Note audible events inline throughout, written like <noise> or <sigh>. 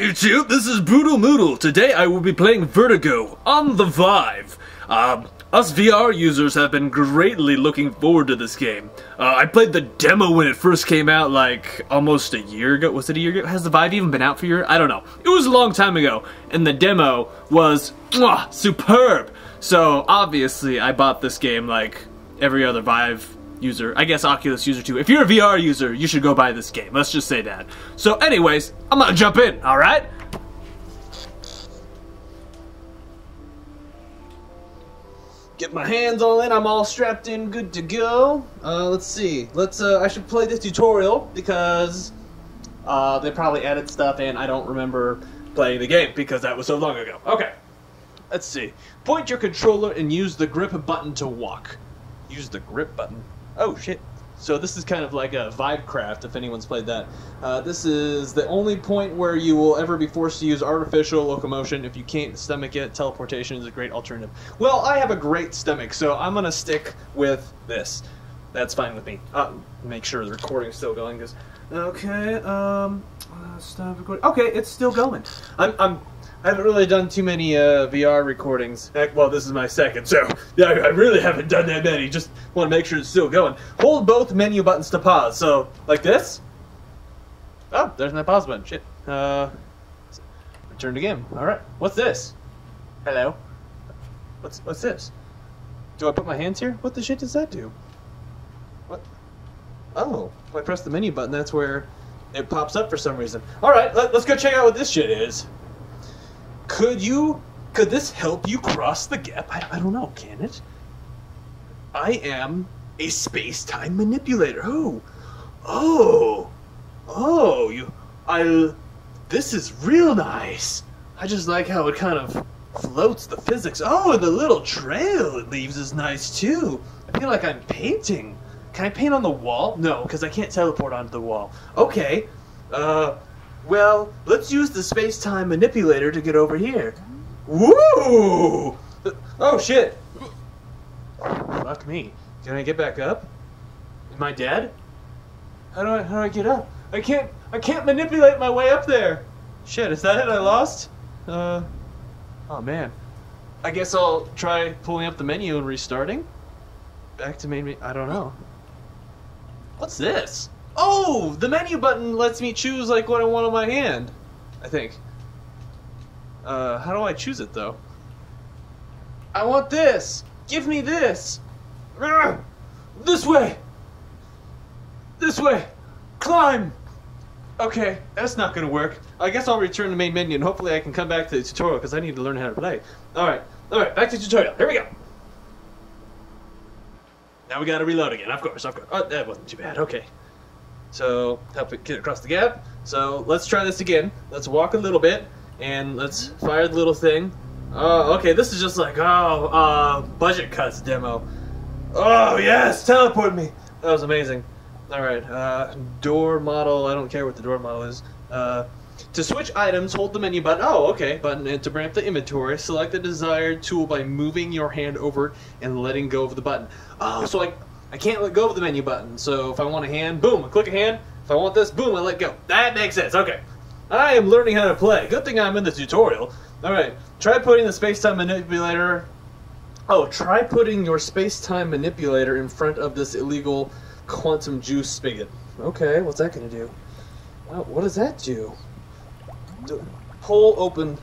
YouTube, this is Brutal Mootal. Today I will be playing Vertigo on the Vive. Um, us VR users have been greatly looking forward to this game. Uh, I played the demo when it first came out like almost a year ago. Was it a year ago? Has the Vive even been out for a year? I don't know. It was a long time ago, and the demo was mwah, superb. So obviously I bought this game like every other Vive user, I guess Oculus user too. If you're a VR user, you should go buy this game. Let's just say that. So anyways, I'm gonna jump in, alright? Get my hands all in, I'm all strapped in, good to go. Uh, let's see, let's, uh, I should play this tutorial because, uh, they probably added stuff and I don't remember playing the game because that was so long ago. Okay. Let's see. Point your controller and use the grip button to walk. Use the grip button. Oh shit. So this is kind of like a Vivecraft, if anyone's played that. Uh, this is the only point where you will ever be forced to use artificial locomotion. If you can't stomach it, teleportation is a great alternative. Well, I have a great stomach, so I'm gonna stick with this. That's fine with me. Uh, make sure the recording's still going, because... Okay, um... Uh, stop recording. Okay, it's still going. I'm, I'm I haven't really done too many uh, VR recordings. Heck, well, this is my second, so yeah, I really haven't done that many. Just want to make sure it's still going. Hold both menu buttons to pause. So, like this. Oh, there's my pause button. Shit. Uh, return to game. All right. What's this? Hello. What's what's this? Do I put my hands here? What the shit does that do? What? Oh, if I press the menu button, that's where it pops up for some reason. All right, let, let's go check out what this shit is. Could you, could this help you cross the gap? I, I don't know, can it? I am a space-time manipulator. Oh, oh, oh, you, I, this is real nice. I just like how it kind of floats the physics. Oh, the little trail it leaves is nice too. I feel like I'm painting. Can I paint on the wall? No, because I can't teleport onto the wall. Okay, uh, well, let's use the space-time manipulator to get over here. Woo! Oh, shit. Fuck me. Can I get back up? Am I dead? How do I, how do I get up? I can't, I can't manipulate my way up there. Shit, is that it? I lost? Uh, oh man. I guess I'll try pulling up the menu and restarting. Back to main, menu. I don't know. What's this? Oh, the menu button lets me choose like what I want on my hand. I think. Uh, how do I choose it though? I want this. Give me this. This way. This way. Climb. Okay, that's not gonna work. I guess I'll return to main menu and hopefully I can come back to the tutorial because I need to learn how to play. Alright, alright, back to tutorial. Here we go. Now we gotta reload again, of course, of course. Oh, that wasn't too bad, okay. So, help it get across the gap. So, let's try this again. Let's walk a little bit, and let's fire the little thing. Oh, okay, this is just like, oh, uh, budget cuts demo. Oh, yes, teleport me. That was amazing. Alright, uh, door model, I don't care what the door model is. Uh, to switch items, hold the menu button. Oh, okay. Button and to bring up the inventory, select the desired tool by moving your hand over and letting go of the button. Oh, so I, I can't let go of the menu button. So if I want a hand, boom, I click a hand. If I want this, boom, I let go. That makes sense. Okay. I am learning how to play. Good thing I'm in the tutorial. Alright, try putting the space-time manipulator... Oh, try putting your space-time manipulator in front of this illegal quantum juice spigot. Okay, what's that gonna do? Wow, what does that do? D- Pull open.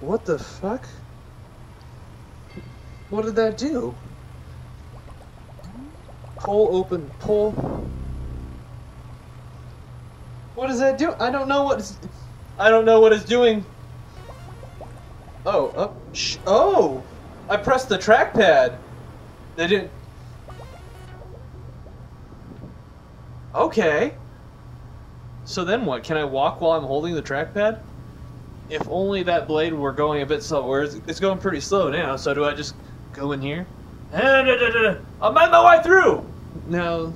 What the fuck? What did that do? Pull open. Pull. What does that do? I don't know what. It's, I don't know what it's doing. Oh. Sh- oh! I pressed the trackpad. They didn't. Okay. So then what? Can I walk while I'm holding the trackpad? If only that blade were going a bit slower. It's going pretty slow now, so do I just go in here? Eh, I'm on my way through! Now,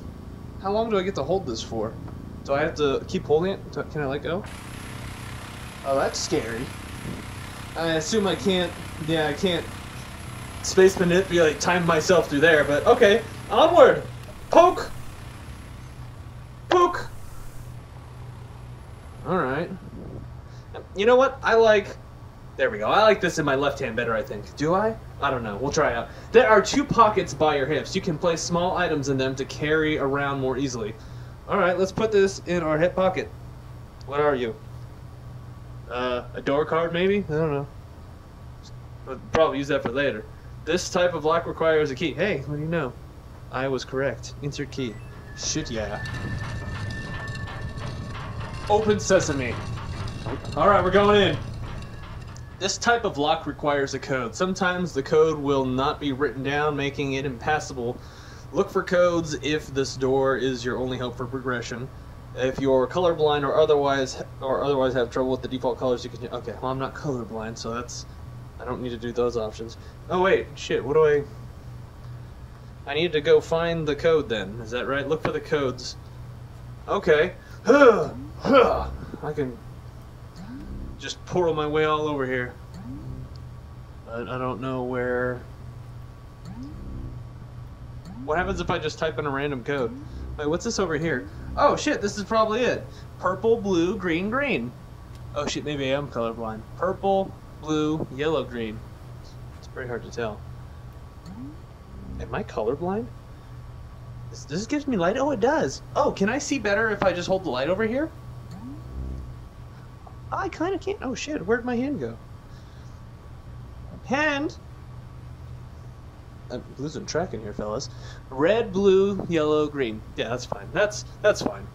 how long do I get to hold this for? Do I have to keep holding it? Can I let go? Oh, that's scary. I assume I can't, yeah, I can't space manipulate, time myself through there, but okay. Onward! Poke! Poke! Alright. you know what? I like. There we go. I like this in my left hand better, I think. Do I? I don't know. We'll try out. There are two pockets by your hips. You can place small items in them to carry around more easily. Alright, let's put this in our hip pocket. What are you? Uh, a door card, maybe? I don't know. But probably use that for later. This type of lock requires a key. Hey, what do you know? I was correct. Insert key. Shit, yeah. Open sesame. Alright, we're going in. This type of lock requires a code. Sometimes the code will not be written down, making it impassable. Look for codes if this door is your only hope for progression. If you're colorblind or otherwise or otherwise have trouble with the default colors, you can. Okay, well I'm not colorblind, so that's. I don't need to do those options. Oh wait, shit. What do I? I need to go find the code then. Is that right? Look for the codes. Okay. <sighs> I can just portal my way all over here. But I don't know where. What happens if I just type in a random code? Wait, what's this over here? Oh shit, this is probably it. Purple, blue, green, green. Oh shit, maybe I am colorblind. Purple, blue, yellow, green. It's pretty hard to tell. Am I colorblind? This gives me light? Oh, it does. Oh, can I see better if I just hold the light over here? I kind of can't. Oh shit, where'd my hand go? Hand? I'm losing track in here, fellas. Red, blue, yellow, green. Yeah, that's fine. That's that's fine.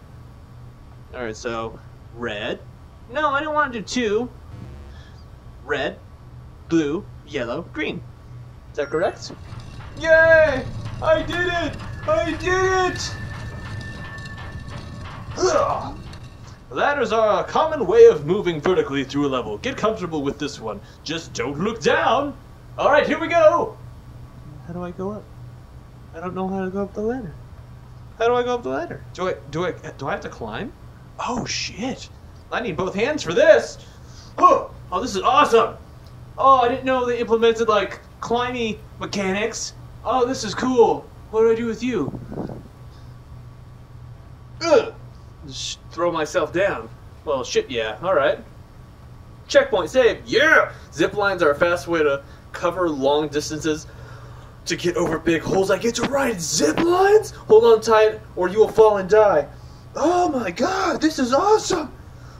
All right, so red. No, I don't want to do two. Red, blue, yellow, green. Is that correct? Yay! I did it! I did it! Ugh. That is a common way of moving vertically through a level. Get comfortable with this one. Just don't look down. All right, here we go. How do I go up? I don't know how to go up the ladder. How do I go up the ladder? Do I do I do I have to climb? Oh shit! I need both hands for this. Oh, oh this is awesome. Oh, I didn't know they implemented like climby mechanics. Oh, this is cool. What do I do with you? Ugh. Throw myself down. Well, shit, yeah. All right. Checkpoint saved. Yeah. Zip lines are a fast way to cover long distances. To get over big holes, I get to ride zip lines. Hold on tight, or you will fall and die. Oh my god, this is awesome.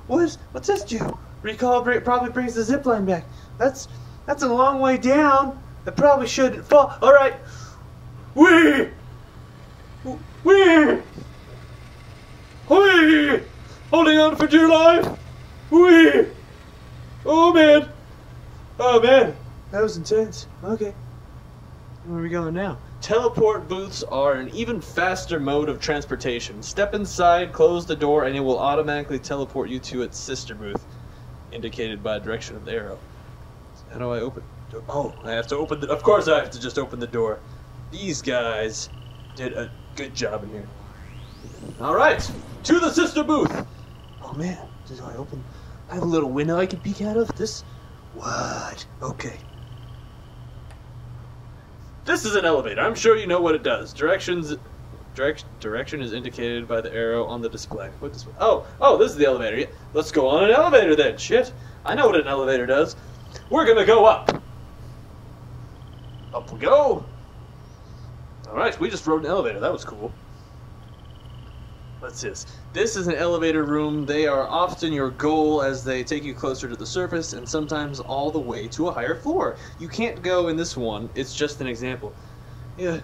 What is what's this do? Recall probably brings the zip line back. That's that's a long way down. I probably shouldn't fall. All right. Wee. Wee. Whee! Holding on for dear life! Whee! Oh man! Oh man! That was intense. Okay. Where are we going now? Teleport booths are an even faster mode of transportation. Step inside, close the door, and it will automatically teleport you to its sister booth, indicated by direction of the arrow. How do I open? Oh, I have to open the. Of course, I have to just open the door. These guys did a good job in here. All right, to the sister booth. Oh man, do I open? I have a little window I can peek out of. This, what? Okay. This is an elevator. I'm sure you know what it does. Directions, direct, direction is indicated by the arrow on the display. What display? Oh, oh, this is the elevator. Yeah, Let's go on an elevator then. Shit, I know what an elevator does. We're gonna go up. Up we go. All right, we just rode an elevator. That was cool. What's this? This is an elevator room. They are often your goal as they take you closer to the surface and sometimes all the way to a higher floor. You can't go in this one. It's just an example. Yeah,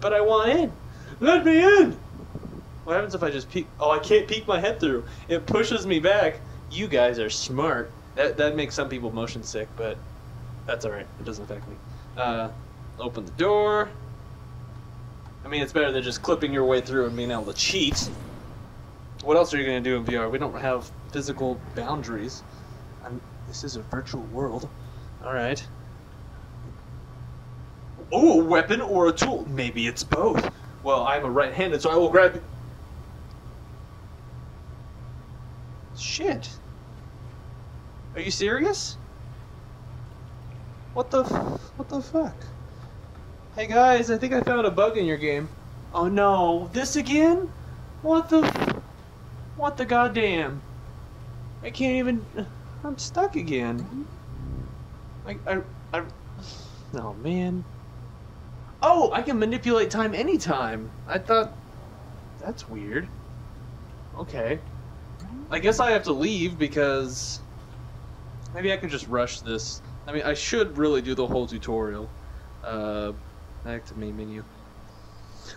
but I want in. Let me in. What happens if I just peek? Oh, I can't peek my head through. It pushes me back. You guys are smart. That that makes some people motion sick, but that's all right. It doesn't affect me. Uh, open the door. I mean, it's better than just clipping your way through and being able to cheat. What else are you going to do in VR? We don't have physical boundaries. I'm, this is a virtual world. Alright. Oh, a weapon or a tool? Maybe it's both. Well, I'm a right-handed, so I will grab... Shit. Are you serious? What the... What the fuck? Hey guys, I think I found a bug in your game. Oh no, this again? What the... What the goddamn? I can't even... I'm stuck again. I, I, I, oh man. Oh, I can manipulate time anytime. I thought, that's weird. Okay. I guess I have to leave because maybe I could just rush this. I mean, I should really do the whole tutorial. Uh, back to main menu.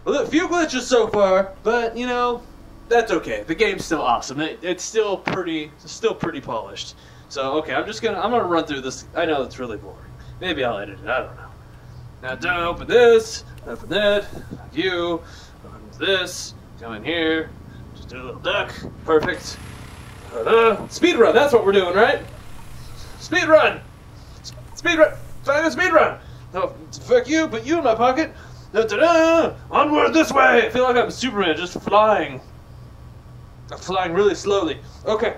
Well, a few glitches so far, but you know, that's okay. The game's still awesome. It, it's still pretty, still pretty polished. So okay, I'm just gonna, I'm gonna run through this. I know it's really boring. Maybe I'll edit it. I don't know. Now, don't open this. Open that. You. Open this. Come in here. Just do a little duck. Perfect. Ta-da. Speed run. That's what we're doing, right? Speed run. Speed run. Find a speed run. No, fuck you. Put you in my pocket. Da-da-da! Onward this way! I feel like I'm Superman, just flying. I'm flying really slowly. Okay,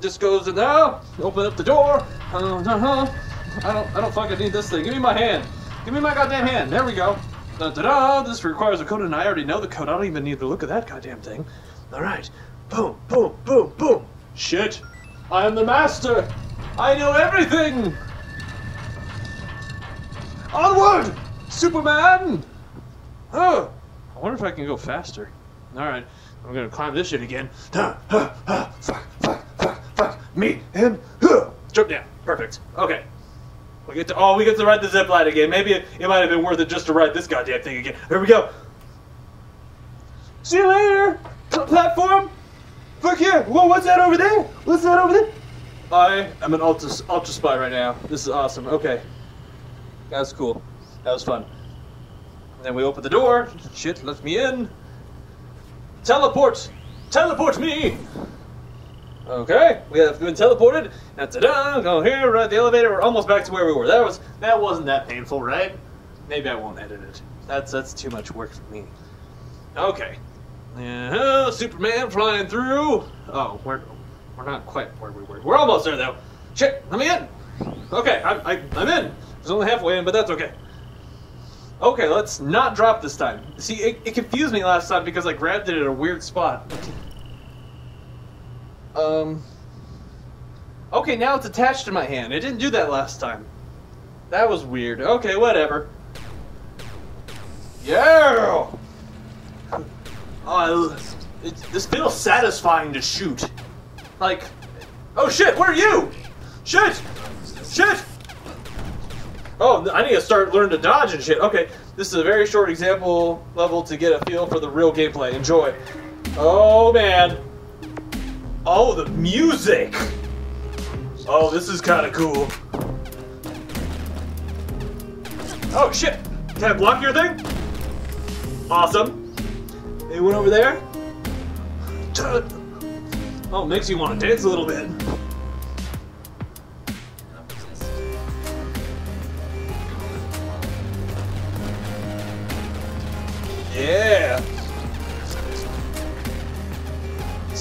this goes in now. Open up the door. Uh, uh-huh. I don't, I don't fucking need this thing. Give me my hand. Give me my goddamn hand. There we go. Da-da-da! This requires a code, and I already know the code. I don't even need to look at that goddamn thing. All right. Boom, boom, boom, boom. Shit. I am the master. I know everything. Onward, Superman. Oh, I wonder if I can go faster. All right, I'm gonna climb this shit again. Fuck, fuck, fuck, fuck. Me and huh. jump down. Perfect. Okay. We get to oh, we get to ride the zip line again. Maybe it, it might have been worth it just to ride this goddamn thing again. Here we go. See you later. Platform. Fuck yeah. Whoa, what's that over there? What's that over there? I am an ultra ultra spy right now. This is awesome. Okay. That was cool. That was fun. Then we open the door. Shit, let me in. Teleport! Teleport me! Okay, we have been teleported. And ta-da! Go here, ride the elevator. We're almost back to where we were. That was that wasn't that painful, right? Maybe I won't edit it. That's that's too much work for me. Okay. Yeah, Superman flying through. Oh, we're we're not quite where we were. We're almost there though. Shit, let me in. Okay, I'm I, I'm in. I only halfway in, but that's okay. Okay, let's not drop this time. See, it, it confused me last time because I grabbed it at a weird spot. Um. Okay, now it's attached to my hand. It didn't do that last time. That was weird. Okay, whatever. Yeah! Oh, it, this feels satisfying to shoot. Like, oh shit, where are you? Shit! Shit! Oh, I need to start learning to dodge and shit. Okay, this is a very short example level to get a feel for the real gameplay. Enjoy. Oh man. Oh, the music. Oh, this is kind of cool. Oh shit! Can I block your thing? Awesome. Anyone over there? Oh, makes you want to dance a little bit.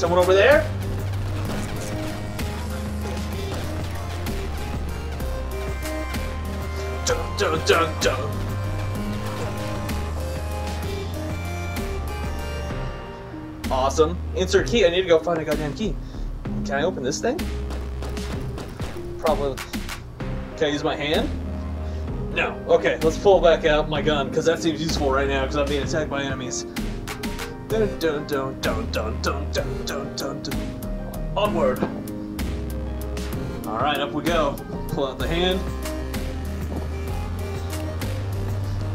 Someone over there? Dun, dun, dun, dun. Awesome. Insert key. I need to go find a goddamn key. Can I open this thing? Probably. Can I use my hand? No. Okay, let's pull back out my gun, because that seems useful right now, because I'm being attacked by enemies. Dun dun dun dun dun dun dun dun dun dun. Onward. Alright, up we go. Pull out the hand.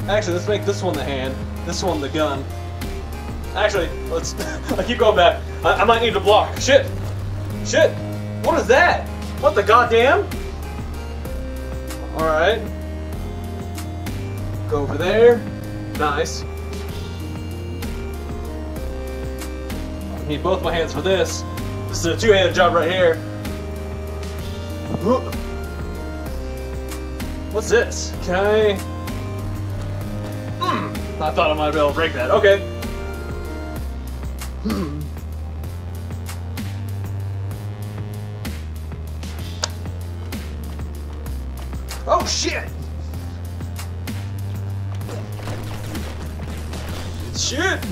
Actually, let's make this one the hand, this one the gun. Actually, let's. <laughs> I keep going back. I, I might need to block. Shit! Shit! What is that? What the goddamn? Alright. Go over there. Nice. Need both my hands for this. This is a two-handed job right here. What's this? Can I... Hmm. I thought I might be able to break that. Okay. Hmm. Oh shit! Shit!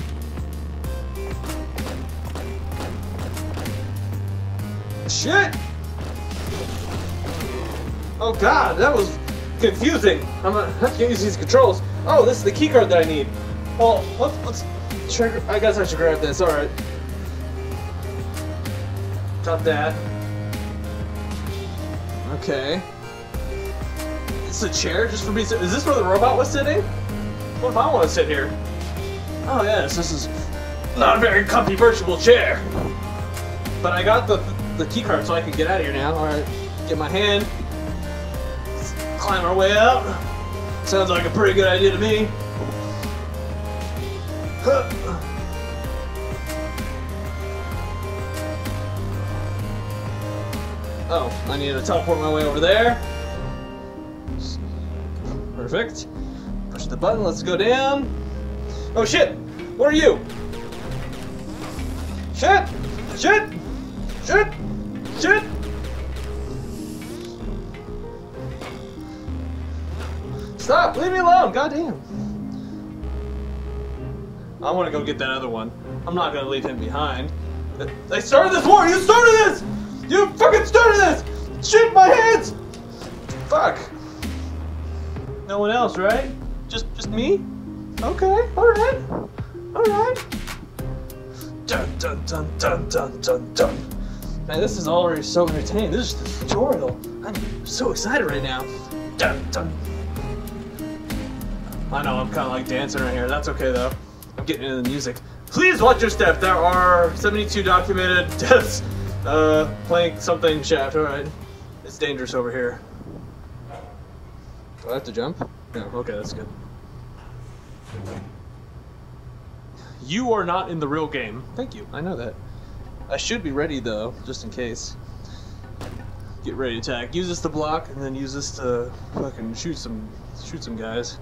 Shit! Oh god, that was confusing. I'm have to use these controls. Oh, this is the keycard that I need. Well, let's, let's trigger. I guess I should grab this. All right. Got that. Okay. It's a chair just for me. Is this where the robot was sitting? What if I want to sit here? Oh yes, this is not a very comfy virtual chair. But I got the the key card so I can get out of here now. All right, get my hand, climb our way out. Sounds like a pretty good idea to me. Oh, I need to teleport my way over there. Perfect. Push the button, let's go down. Oh shit! What are you? Shit! Shit! Shit! Shit! Stop! Leave me alone! Goddamn! I want to go get that other one. I'm not gonna leave him behind. I started this war! You started this! You fucking started this! Shit, my hands! Fuck. No one else, right? Just just me? Okay, alright. Alright. Dun dun dun dun dun dun dun. Man, this is already so entertaining. This is the tutorial. I'm so excited right now. Dun dun. I know I'm kinda like dancing right here. That's okay though. I'm getting into the music. Please watch your step. There are 72 documented <laughs> deaths uh, playing something shaft. Alright. It's dangerous over here. Do I have to jump? No, okay, that's good. You are not in the real game. Thank you, I know that. I should be ready though, just in case. Get ready to attack. Use this to block, and then use this to fucking shoot some shoot some guys.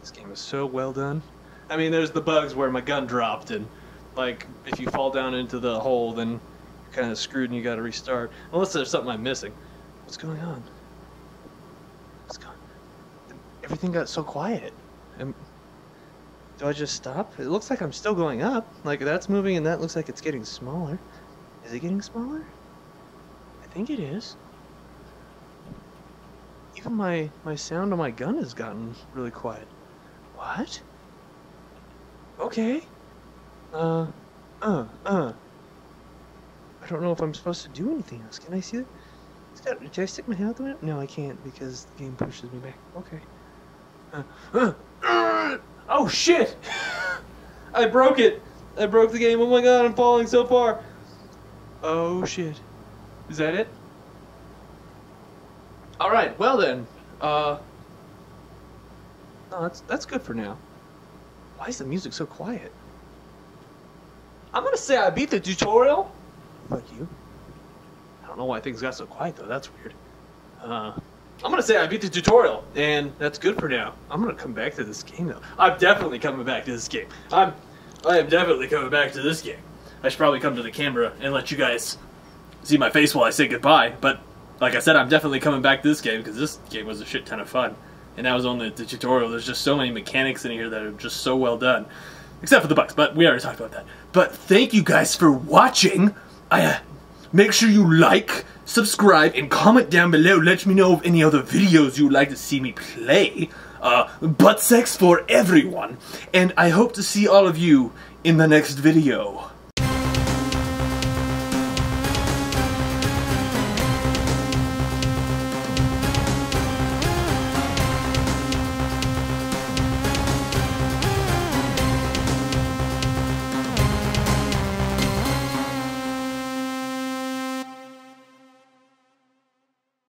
This game is so well done. I mean, there's the bugs where my gun dropped, and like if you fall down into the hole, then you're kind of screwed and you got to restart. Unless there's something I'm missing. What's going on? What's going? Everything got so quiet. Am, do I just stop? It looks like I'm still going up. Like that's moving, and that looks like it's getting smaller. Is it getting smaller? I think it is. Even my my sound on my gun has gotten really quiet. What? Okay. Uh, uh, uh. I don't know if I'm supposed to do anything else. Can I see? Got, can I stick my head out the window? No, I can't because the game pushes me back. Okay. Uh, uh, oh shit! I broke it. I broke the game. Oh my god, I'm falling so far. Oh shit. Is that it? All right. Well then. Uh. No, that's that's good for now. Why is the music so quiet? I'm gonna say I beat the tutorial. Fuck you. I don't know why things got so quiet though. That's weird. Uh, I'm gonna say I beat the tutorial, and that's good for now. I'm gonna come back to this game though. I'm definitely coming back to this game. I'm, I am definitely coming back to this game. I should probably come to the camera and let you guys see my face while I say goodbye. But like I said, I'm definitely coming back to this game because this game was a shit ton of fun. And that was only the tutorial. There's just so many mechanics in here that are just so well done. Except for the bugs, but we already talked about that. But thank you guys for watching. I uh, Make sure you like, subscribe, and comment down below. Let me know of any other videos you would like to see me play. Uh, butt sex for everyone. And I hope to see all of you in the next video.